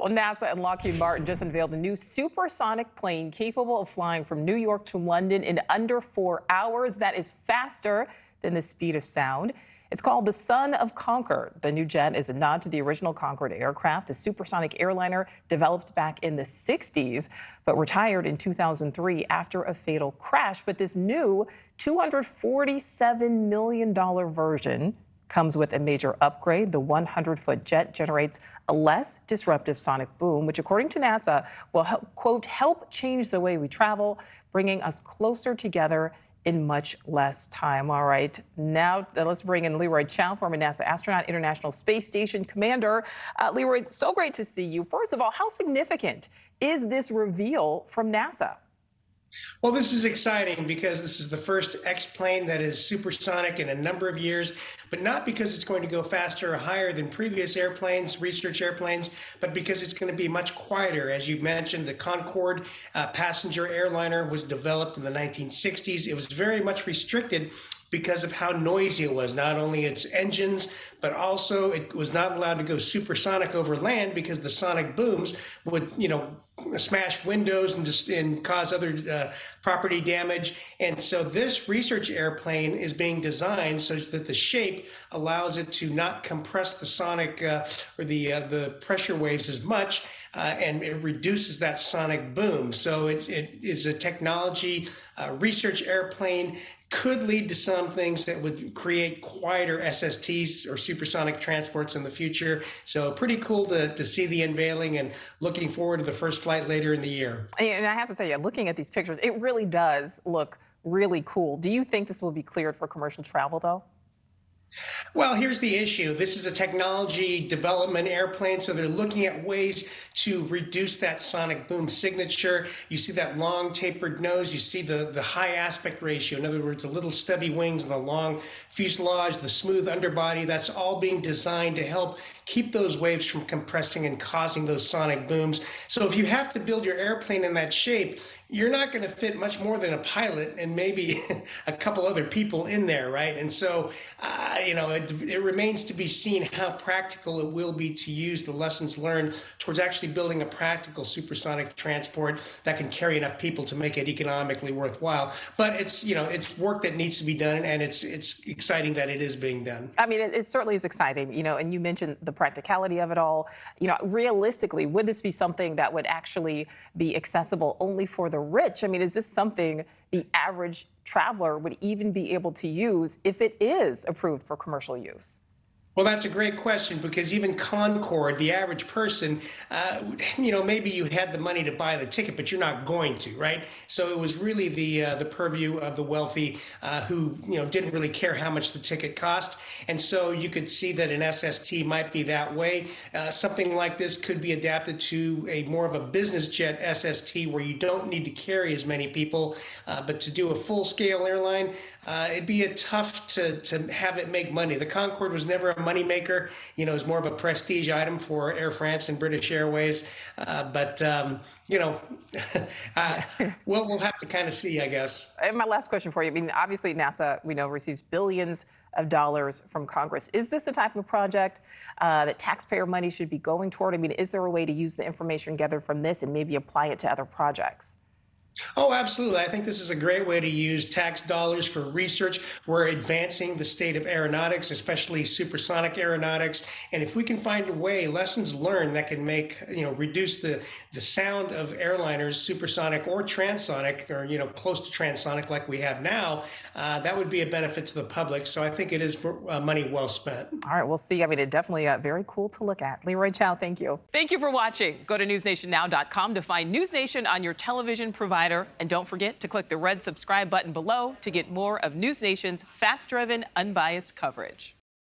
Well, NASA and Lockheed Martin just unveiled a new supersonic plane capable of flying from New York to London in under four hours. That is faster than the speed of sound. It's called the Son of Concorde. The new jet is a nod to the original Concorde aircraft, a supersonic airliner developed back in the 60s, but retired in 2003 after a fatal crash. But this new $247 million version comes with a major upgrade. The 100 foot jet generates a less disruptive sonic boom, which, according to NASA, will help, quote, help change the way we travel, bringing us closer together in much less time. All right, now uh, let's bring in Leroy Chiao, former NASA astronaut, International Space Station commander. Uh, Leroy, so great to see you. First of all, how significant is this reveal from NASA? Well, this is exciting because this is the first X plane that is supersonic in a number of years, but not because it's going to go faster or higher than previous airplanes, research airplanes, but because it's going to be much quieter. As you mentioned, the Concorde uh, passenger airliner was developed in the 1960s. It was very much restricted because of how noisy it was. Not only its engines, but also it was not allowed to go supersonic over land because the sonic booms would, you know, smash windows and just and cause other uh, property damage. And so this research airplane is being designed so that the shape allows it to not compress the sonic uh, or the uh, the pressure waves as much. Uh, and it reduces that sonic boom. So it, it is a technology uh, research airplane could lead to some things that would create quieter SSTs or supersonic transports in the future. So pretty cool to, to see the unveiling and looking forward to the first flight later in the year. And I have to say, looking at these pictures, it really does look really cool. Do you think this will be cleared for commercial travel though? Well, here's the issue. This is a technology development airplane, so they're looking at ways to reduce that sonic boom signature. You see that long tapered nose, you see the, the high aspect ratio. In other words, the little stubby wings and the long fuselage, the smooth underbody. That's all being designed to help keep those waves from compressing and causing those sonic booms. So if you have to build your airplane in that shape, you're not going to fit much more than a pilot and maybe a couple other people in there, right? And so, uh, you know, it, it, remains to be seen how practical it will be to use the lessons learned towards actually building a practical supersonic transport that can carry enough people to make it economically worthwhile. But it's, you know, it's work that needs to be done, and it's it's exciting that it is being done. I mean, it, it certainly is exciting, you know. And you mentioned the practicality of it all. You know, realistically, would this be something that would actually be accessible only for the rich? I mean, is this something the average traveler would even be able to use if it is approved for commercial use? Well, that's a great question because even Concorde, the average person, uh, you know, maybe you had the money to buy the ticket, but you're not going to, right? So it was really the uh, the purview of the wealthy uh, who, you know, didn't really care how much the ticket cost, and so you could see that an SST might be that way. Uh, something like this could be adapted to a more of a business jet SST where you don't need to carry as many people, uh, but to do a full scale airline, uh, it'd be a tough to to have it make money. The Concorde was never a moneymaker. You know, it's more of a prestige item for Air France and British Airways. Uh, but um, you know, uh, we'll we'll have to kind of see, I guess. And my last question for you. I mean, obviously, NASA we know receives billions of dollars from Congress. Is this the type of project uh, that taxpayer money should be going toward? I mean, is there a way to use the information gathered from this and maybe apply it to other projects? Oh, absolutely. I think this is a great way to use tax dollars for research. We're advancing the state of aeronautics, especially supersonic aeronautics. And if we can find a way, lessons learned that can make, you know, reduce the, the sound of airliners, supersonic or transonic, or, you know, close to transonic like we have now, uh, that would be a benefit to the public. So I think it is uh, money well spent. All right, we'll see. I mean, it definitely uh, very cool to look at. Leroy Chiao, thank you. Thank you for watching. Go to newsnationnow.com to find News Nation on your television provider and don't forget to click the red subscribe button below to get more of News Nation's fact driven, unbiased coverage.